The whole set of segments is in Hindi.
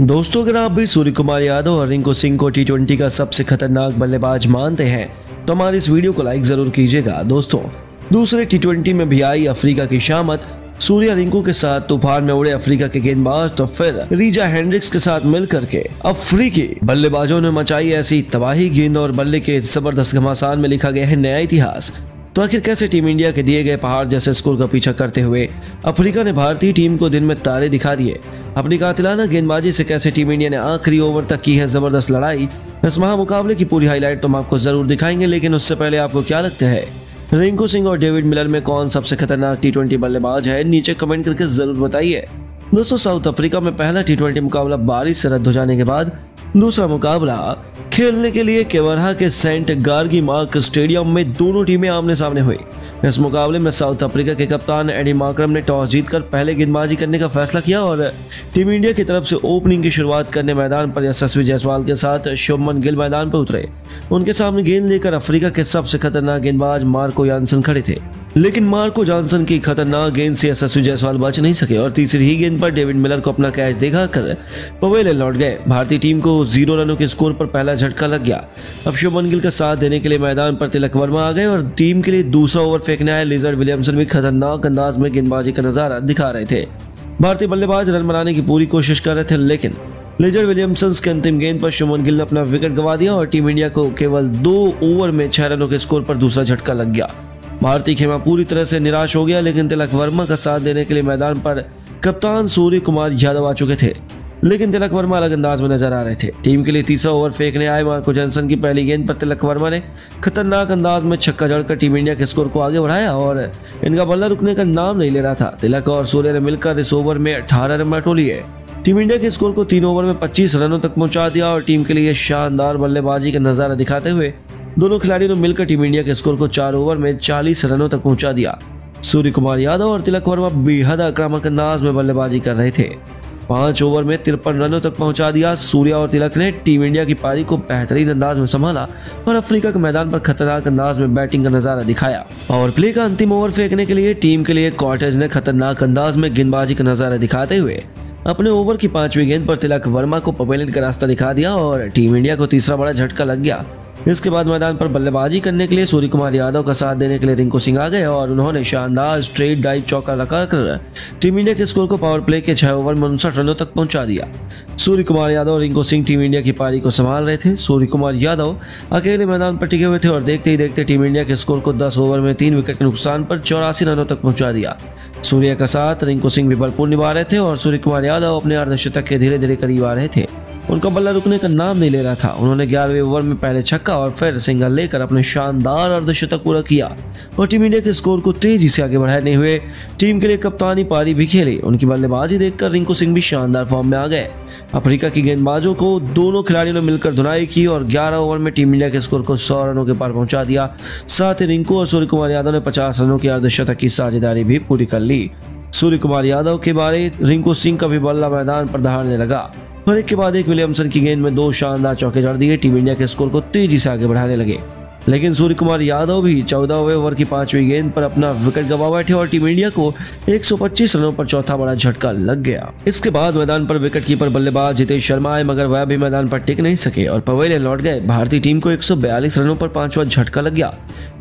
दोस्तों, अगर आप भी सूर्य कुमार यादव और रिंकू सिंह को टी का सबसे खतरनाक बल्लेबाज मानते हैं तो हमारे इस वीडियो को लाइक ज़रूर कीजिएगा। दोस्तों, दूसरे टी में भी आई अफ्रीका की शामत। सूर्या रिंकू के साथ तूफ़ान में उड़े अफ्रीका के गेंदबाज तो फिर रीजा हैंड्रिक्स के साथ मिलकर के अफ्रीकी बल्लेबाजों ने मचाई ऐसी तबाही गेंद और बल्ले के ज़बरदस्त घमासान में लिखा गया है नया इतिहास। तो आखिर कैसे टीम इंडिया के दिए गए पहाड़ जैसे स्कोर का पीछा करते हुए अफ्रीका ने भारतीय टीम को दिन में तारे दिखा दिए? अपनी कातिलाना गेंदबाजी से कैसे टीम इंडिया ने आखिरी ओवर तक की है ज़बरदस्त लड़ाई? इस महामुकाबले की पूरी हाईलाइट तो हम आपको ज़रूर दिखाएँगे, लेकिन उससे पहले आपको क्या लगता है? रिंकू सिंह और डेविड मिलर में कौन सबसे खतरनाक टी बल्लेबाज है? नीचे कमेंट करके ज़रूर बताइए। दोस्तों, साउथ अफ्रीका में पहला टी मुकाबला बारिश से रद्द हो जाने के बाद दूसरा मुकाबला खेलने के लिए केवरहा के सेंट गार्गी मार्क स्टेडियम में दोनों टीमें आमने सामने हुई। इस मुकाबले में साउथ अफ्रीका के कप्तान एडी मार्क्रम ने टॉस जीतकर पहले गेंदबाजी करने का फैसला किया और टीम इंडिया की तरफ़ से ओपनिंग की शुरुआत करने मैदान पर यशस्वी जायसवाल के साथ शुभमन गिल मैदान पर उतरे। उनके सामने गेंद लेकर अफ्रीका के सबसे खतरनाक गेंदबाज मार्को यानसन खड़े थे। लेकिन मार्को जॉनसन की खतरनाक गेंद से यशस्वी जायसवाल बच नहीं सके और तीसरी ही गेंद पर डेविड मिलर को अपना कैच देखा कर पवेले लौट गए। भारतीय टीम को ज़ीरो रनों के स्कोर पर पहला झटका लग गया। अब शुभमन गिल का साथ देने के लिए मैदान पर तिलक वर्मा आ गए और टीम के लिए दूसरा ओवर फेंकने आए लिजर्ड विलियमसन भी खतरनाक अंदाज में गेंदबाजी का नज़ारा दिखा रहे थे। भारतीय बल्लेबाज रन बनाने की पूरी कोशिश कर रहे थे, लेकिन लेजर विलियमसन के अंतिम गेंद पर शुभमन गिल ने अपना विकेट गवा दिया और टीम इंडिया को केवल दो ओवर में छह रनों के स्कोर पर दूसरा झटका लग गया। भारतीय खेमा पूरी तरह से निराश हो गया, लेकिन तिलक वर्मा का साथ देने के लिए मैदान पर कप्तान सूर्य कुमार यादव आ चुके थे। लेकिन तिलक वर्मा अलग अंदाज में नज़र आ रहे थे। टीम के लिए तीसरा ओवर फेंकने आए मार्को जॉनसन की पहली गेंद पर तिलक वर्मा ने खतरनाक अंदाज में छक्का जड़कर टीम इंडिया के स्कोर को आगे बढ़ाया और इनका बल्ला रुकने का नाम नहीं ले रहा था। तिलक और सूर्य ने मिलकर इस ओवर में अठारह रन बटो लिए। टीम इंडिया के स्कोर को तीन ओवर में 25 रनों तक पहुँचा दिया और टीम के लिए शानदार बल्लेबाजी का नज़ारा दिखाते हुए दोनों खिलाड़ियों ने मिलकर टीम इंडिया के स्कोर को चार ओवर में 40 रनों तक पहुँचा दिया। सूर्य कुमार यादव और तिलक वर्मा बेहद आक्रामक अंदाज में बल्लेबाजी कर रहे थे। पाँच ओवर में तिरपन रनों तक पहुँचा दिया सूर्या और तिलक ने। टीम इंडिया की पारी को बेहतरीन अंदाज में संभाला और अफ्रीका के मैदान पर खतरनाक अंदाज में बैटिंग का नज़ारा दिखाया। पावर प्ले का अंतिम ओवर फेंकने के लिए टीम के लिए कॉटेज ने खतरनाक अंदाज में गेंदबाजी का नज़ारा दिखाते हुए अपने ओवर की पांचवी गेंद पर तिलक वर्मा को पवेलियन का रास्ता दिखा दिया और टीम इंडिया को तीसरा बड़ा झटका लग गया। इसके बाद मैदान पर बल्लेबाजी करने के लिए सूर्य कुमार यादव का साथ देने के लिए रिंकू सिंह आ गए और उन्होंने शानदार स्ट्रेट डाइव चौका लगाकर टीम इंडिया के स्कोर को पावर प्ले के छह ओवर में उनसठ रनों तक पहुँचा दिया। सूर्य कुमार यादव और रिंकू सिंह टीम इंडिया की पारी को संभाल रहे थे। सूर्य कुमार यादव अकेले मैदान पर टिके हुए थे और देखते ही देखते टीम इंडिया के स्कोर को दस ओवर में तीन विकेट के नुकसान पर चौरासी रनों तक पहुँचा दिया। सूर्य का साथ रिंकू सिंह भी भरपूर निभा रहे थे और सूर्य कुमार यादव अपने अर्धशतक के धीरे धीरे करीब आ रहे थे। उनका बल्ला रुकने का नाम नहीं ले रहा था। उन्होंने ग्यारहवें ओवर में पहले छक्का और फिर सिंगल लेकर अपने शानदार अर्धशतक पूरा किया। और टीम इंडिया के स्कोर को तेज़ी से आगे बढ़ाने हुए, टीम के लिए कप्तानी पारी भी खेली। उनकी बल्लेबाजी देखकर रिंकू सिंह भी शानदार फॉर्म में आ गए। अफ्रीका की गेंदबाजों को दोनों खिलाड़ियों ने मिलकर धुनाई की और 11 ओवर में टीम इंडिया के स्कोर को 100 रनों के पार पहुँचा दिया। साथ ही रिंकू और सूर्य कुमार यादव ने 50 रनों की अर्धशतक की साझेदारी भी पूरी कर ली। सूर्य कुमार यादव के बारे रिंकू सिंह का भी बल्ला मैदान पर दहाड़ने लगा। और एक के बाद एक विलियमसन की गेंद में दो शानदार चौके जड़ दिए। टीम इंडिया के स्कोर को तेज़ी से आगे बढ़ाने लगे। लेकिन सूर्य कुमार यादव भी चौदहवें ओवर की पांचवी गेंद पर अपना विकेट गवा बैठे और टीम इंडिया को 125 रनों पर चौथा बड़ा झटका लग गया। इसके बाद मैदान पर विकेट कीपर बल्लेबाज जितेश शर्मा आए, मगर वह भी मैदान पर टिक नहीं सके और पवेलियन लौट गए। भारतीय टीम को 142 रनों पर पांचवा झटका लग गया।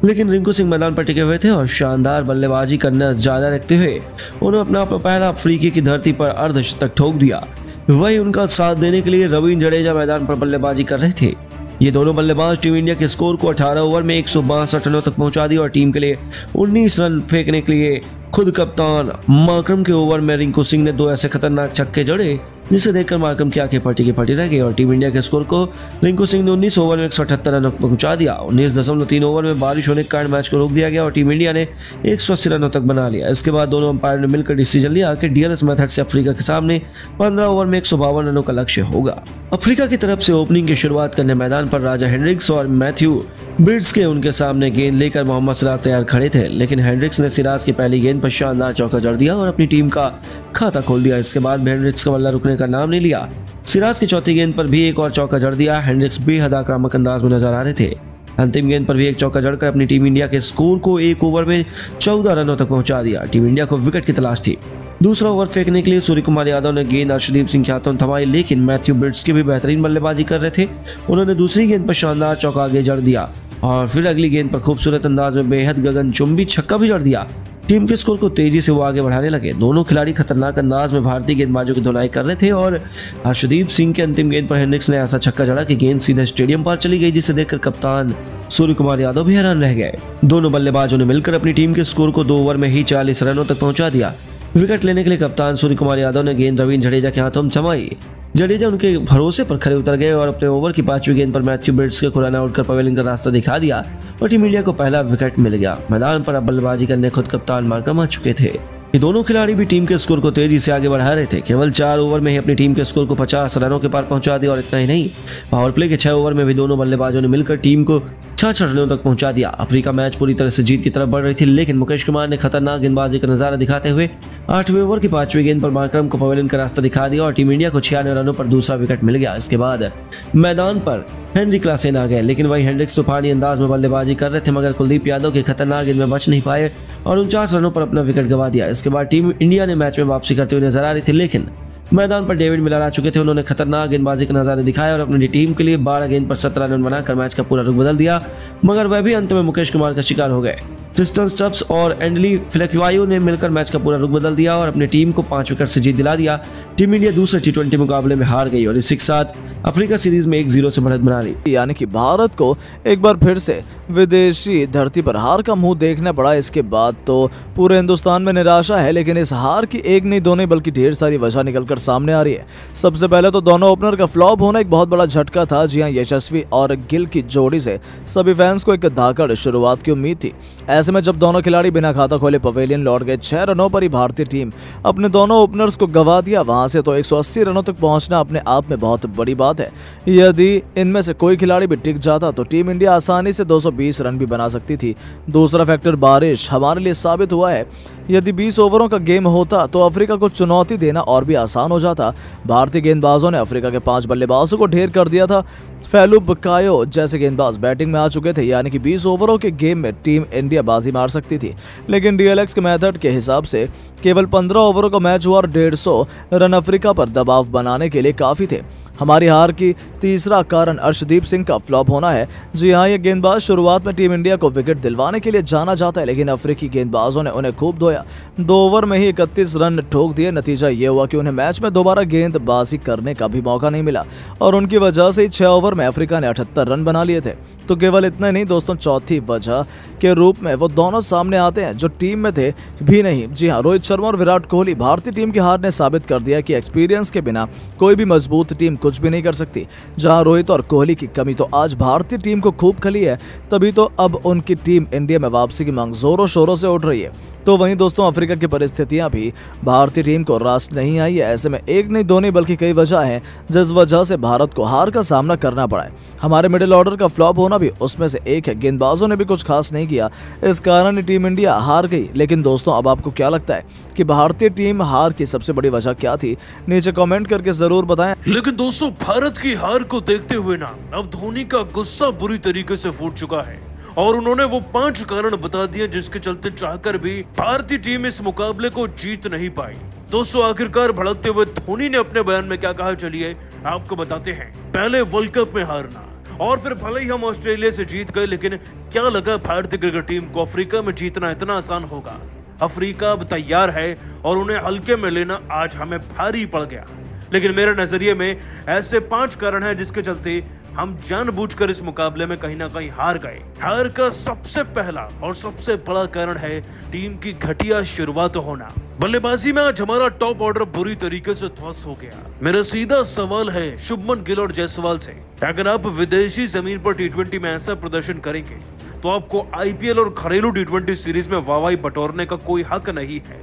लेकिन रिंकू सिंह मैदान पर टिके हुए थे और शानदार बल्लेबाजी करना ज़्यादा रखते हुए उन्होंने अपना पहला अफ्रीकी की धरती पर अर्धशतक ठोक दिया। वही उनका साथ देने के लिए रविंद्र जडेजा मैदान पर बल्लेबाजी कर रहे थे। ये दोनों बल्लेबाज टीम इंडिया के स्कोर को 18 ओवर में एक सौ बासठ रनों तक पहुँचा दी और टीम के लिए 19 रन फेंकने के लिए खुद कप्तान माकरम के ओवर में रिंकू सिंह ने दो ऐसे खतरनाक छक्के जड़े जिसे देखकर मार्कम की आँखें पार्टी की पार्टी रह गई और टीम इंडिया के स्कोर को रिंकू सिंह ने उन्नीस ओवर में एक सौ अठहत्तर रन पहुँचा दिया। उन्नीस दशमलव तीन ओवर में बारिश होने के कारण मैच को रोक दिया गया और टीम इंडिया ने एक सौ अस्सी रनों तक बना लिया। इसके बाद दोनों अंपायर ने मिलकर डिसीज़न लिया कि डीएलएस मेथड से अफ्रीका के सामने पंद्रह ओवर में एक सौ बावन रनों का लक्ष्य होगा। अफ्रीका की तरफ़ से ओपनिंग की शुरुआत करने मैदान पर राजा हेनरिक्स और मैथ्यू बिट्स के उनके सामने गेंद लेकर मोहम्मद सिराज तैयार खड़े थे, लेकिन हेनरिक्स ने सिराज की पहली गेंद पर शानदार चौका जड़ दिया और अपनी टीम का खाता खोल दिया। इसके बाद हेनरिक्स का बल्ला रुकने का नाम नहीं लिया। सिराज की चौथी गेंद पर भी एक और चौका जड़ दिया। हेनरिक्स बेहद आक्रामक अंदाज में नज़र आ रहे थे। अंतिम गेंद पर भी एक चौका जड़कर अपनी टीम इंडिया के स्कोर को एक ओवर में चौदह रनों तक पहुँचा दिया। टीम इंडिया को विकेट की तलाश थी। दूसरा ओवर फेंकने के लिए सूर्य कुमार यादव ने गेंद अर्शदीप सिंह के हाथों थमाई, लेकिन मैथ्यू ब्रिट्स के भी बेहतरीन बल्लेबाजी कर रहे थे। उन्होंने दूसरी गेंद पर शानदार चौका आगे जड़ दिया और फिर अगली गेंद पर खूबसूरत अंदाज में बेहद गगन चुंबी छक्का भी जड़ दिया। टीम के स्कोर को तेज़ी से वो आगे बढ़ाने लगे। दोनों खिलाड़ी खतरनाक अंदाज में भारतीय गेंदबाजों की धुलाई कर रहे थे और हर्षदीप सिंह के अंतिम गेंद पर हेनरिक्स ने ऐसा छक्का जड़ा कि गेंद सीधे स्टेडियम पर चली गई, जिसे देखकर कप्तान सूर्य कुमार यादव भी हैरान रह गए। दोनों बल्लेबाजों ने मिलकर अपनी टीम के स्कोर को दो ओवर में ही चालीस रनों तक पहुँचा दिया। विकेट लेने के लिए कप्तान सूर्य कुमार यादव ने गेंद रवीन जडेजा के हाथों में जमाई। जडेजा उनके भरोसे पर खड़े उतर गए और अपने ओवर की पांचवी गेंद पर मैथ्यू ब्रिट्स के खुराना उठकर पवेलिंग का रास्ता दिखा दिया। और टीम इंडिया को पहला विकेट मिल गया। मैदान पर अब बल्लेबाजी करने खुद कप्तान मार्कम आ चुके थे। ये दोनों खिलाड़ी भी टीम के स्कोर को तेज़ी से आगे बढ़ा रहे थे। केवल चार ओवर में ही अपनी टीम के स्कोर को 50 रनों के पार पहुँचा दिया और इतना ही नहीं। पावर प्ले के छह ओवर में भी दोनों बल्लेबाजों ने मिलकर टीम को छह छह रनों तक पहुँचा दिया। अफ्रीका मैच पूरी तरह से जीत की तरफ़ बढ़ रही थी, लेकिन मुकेश कुमार ने खतरनाक गेंदबाजी का नज़ारा दिखाते हुए आठवें ओवर की पांचवी गेंद पर मार्करम को पवेलियन का रास्ता दिखा दिया और टीम इंडिया को छियानवे रनों पर दूसरा विकेट मिल गया। इसके बाद मैदान पर हेनरी क्लासेन आ गए, लेकिन वही हेनरिक्स तूफानी अंदाज में बल्लेबाजी कर रहे थे, मगर कुलदीप यादव के खतरनाक गेंद में बच नहीं पाए और उनचास रनों पर अपना विकेट गवा दिया। इसके बाद टीम इंडिया ने मैच में वापसी करते हुए नज़र आ रही थी, लेकिन मैदान पर डेविड मिलर आ चुके थे। उन्होंने खतरनाक गेंदबाजी का नजारे दिखाया और अपनी टीम के लिए 12 गेंद पर 17 रन बनाकर मैच का पूरा रुख बदल दिया। मगर वह भी अंत में मुकेश कुमार का शिकार हो गए। क्रिस्टन स्टब्स और एंडली फ्लेक्वायो ने मिलकर मैच का पूरा रुख बदल दिया और अपनी टीम को पाँच विकेट से जीत दिला दिया। टीम इंडिया दूसरे टी मुकाबले में हार गई और इसी के साथ अफ्रीका सीरीज़ में एक ज़ीरो से बढ़त बना ली। यानी कि भारत को एक बार फिर से विदेशी धरती पर हार का मुँह देखना पड़ा। इसके बाद तो पूरे हिंदुस्तान में निराशा है, लेकिन इस हार की एक नहीं, दो नहीं, बल्कि ढेर सारी वजह निकलकर सामने आ रही है। सबसे पहले तो दोनों ओपनर का फ्लॉप होना एक बहुत बड़ा झटका था। जी हाँ यशस्वी और गिल की जोड़ी से सभी फैंस को एक धाकड़ शुरुआत की उम्मीद थी। ऐसे में जब दोनों खिलाड़ी बिना खाता खोले पवेलियन लौट गए, छह रनों पर ही भारतीय टीम अपने दोनों ओपनर्स को गवा दिया। वहाँ से तो एक सौ अस्सी रनों तक पहुँचना अपने आप में बहुत बड़ी बात है। यदि इनमें से कोई खिलाड़ी भी टिक जाता तो टीम इंडिया आसानी से 220 रन भी बना सकती थी। दूसरा फैक्टर बारिश हमारे लिए साबित हुआ है। यदि 20 ओवरों का गेम होता तो अफ्रीका को चुनौती देना और भी आसान हो जाता। भारतीय गेंदबाजों ने अफ्रीका के पाँच बल्लेबाजों को ढेर कर दिया था। फैलू बकायो जैसे गेंदबाज बैटिंग में आ चुके थे, यानी कि 20 ओवरों के गेम में टीम इंडिया बाजी मार सकती थी। लेकिन डीएलएक्स के मेथड के हिसाब से केवल 15 ओवरों का मैच हुआ और 150 रन अफ्रीका पर दबाव बनाने के लिए काफ़ी थे। हमारी हार की तीसरा कारण अर्शदीप सिंह का फ्लॉप होना है। जी हाँ ये गेंदबाज शुरुआत में टीम इंडिया को विकेट दिलवाने के लिए जाना जाता है, लेकिन अफ्रीकी गेंदबाजों ने उन्हें खूब धोया। दो ओवर में ही इकतीस रन ठोक दिए। नतीजा ये हुआ कि उन्हें मैच में दोबारा गेंदबाजी करने का भी मौका नहीं मिला, और उनकी वजह से ही छह ओवर में अफ्रीका ने अठहत्तर रन बना लिए थे। तो केवल इतने नहीं, दोस्तों, चौथी वजह के रूप में वो दोनों सामने आते हैं, जो टीम में थे भी नहीं। जी हाँ रोहित शर्मा और विराट कोहली, भारतीय टीम की हार ने साबित कर दिया कि एक्सपीरियंस के बिना कोई भी मज़बूत टीम भी नहीं कर सकती। जहाँ रोहित और कोहली की कमी तो आज भारतीय टीम को खूब खली है, तभी तो अब उनकी टीम इंडिया में वापसी की मांग जोरों शोरों से उठ रही है। तो वहीं दोस्तों अफ्रीका की परिस्थितियाँ भी, भारतीय टीम को रास नहीं आई है। ऐसे में एक नहीं, दो नहीं, बल्कि कई वजह है, जिस वजह से भारत को हार का सामना करना पड़ा है। हमारे मिडिल ऑर्डर का फ्लॉप होना भी, उसमें से एक है। गेंदबाजों ने भी कुछ खास नहीं किया। इस कारण टीम इंडिया हार गई। लेकिन दोस्तों, अब आपको क्या लगता है कि भारतीय टीम हार की सबसे बड़ी वजह क्या थी? नीचे कमेंट करके ज़रूर बताएँ। लेकिन दोस्तों, भारत की हार को देखते हुए ना, अब धोनी का गुस्सा बुरी तरीके से फूट चुका है। और उन्होंने वो पाँच कारण बता दिए जिसके चलते चाहकर भी भारतीय टीम इस मुकाबले को जीत नहीं पाई। दोस्तों, आखिरकार भड़कते हुए धोनी ने अपने बयान में क्या कहा? चलिए, आपको बताते हैं। पहले वर्ल्ड कप में हारना, और फिर भले ही हम ऑस्ट्रेलिया से जीत गए, लेकिन क्या लगा भारतीय क्रिकेट टीम को? अफ्रीका में जीतना इतना आसान होगा? अफ्रीका अब तैयार है, और उन्हें हल्के में लेना आज हमें भारी पड़ गया। लेकिन मेरे नज़रिए में ऐसे पाँच कारण हैं जिसके चलते हम जानबूझकर इस मुकाबले में कहीं ना कहीं हार गए। हार का सबसे पहला और सबसे बड़ा कारण है टीम की घटिया शुरुआत होना। बल्लेबाजी में आज हमारा टॉप ऑर्डर बुरी तरीके से ध्वस्त हो गया। मेरा सीधा सवाल है शुभमन गिल और जायसवाल से। अगर आप विदेशी ज़मीन पर टी में ऐसा प्रदर्शन करेंगे तो आपको आईपीएल और घरेलू टी सीरीज़ में वावाई बटोरने का कोई हक नहीं है।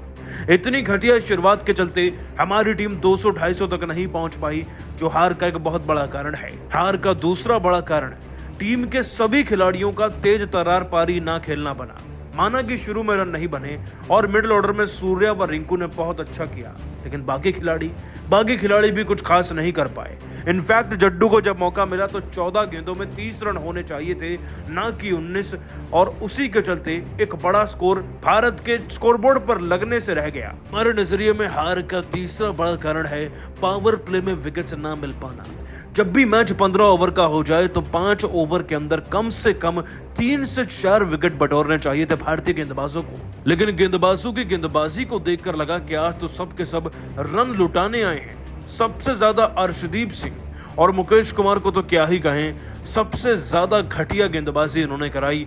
इतनी घटिया शुरुआत के चलते हमारी टीम 200-250 तक नहीं पहुँच पाई, जो हार का एक बहुत बड़ा कारण है। हार का दूसरा बड़ा कारण, टीम के सभी खिलाड़ियों का तेज तरार पारी ना खेलना बना। माना कि शुरू में रन नहीं बने और मिडिल ऑर्डर में सूर्या व रिंकू ने बहुत अच्छा किया, लेकिन बाकी खिलाड़ी बाकी खिलाड़ी भी कुछ खास नहीं कर पाए। इनफैक्ट जड्डू को जब मौका मिला तो 14 गेंदों में 30 रन होने चाहिए थे, ना कि 19 और उसी के चलते एक बड़ा स्कोर भारत के स्कोरबोर्ड पर लगने से रह गया। हमारे नज़रिए में हार का तीसरा बड़ा कारण है पावर प्ले में विकेट ना मिल पाना। जब भी मैच 15 ओवर का हो जाए तो पाँच ओवर के अंदर कम से कम तीन से चार विकेट बटोरने चाहिए थे भारतीय गेंदबाजों को। लेकिन गेंदबाजों की गेंदबाजी को देखकर लगा कि आज तो सबके सब रन लुटाने आए हैं। सबसे ज़्यादा अर्शदीप सिंह और मुकेश कुमार को तो क्या ही कहें, सबसे ज़्यादा घटिया गेंदबाजी इन्होंने कराई।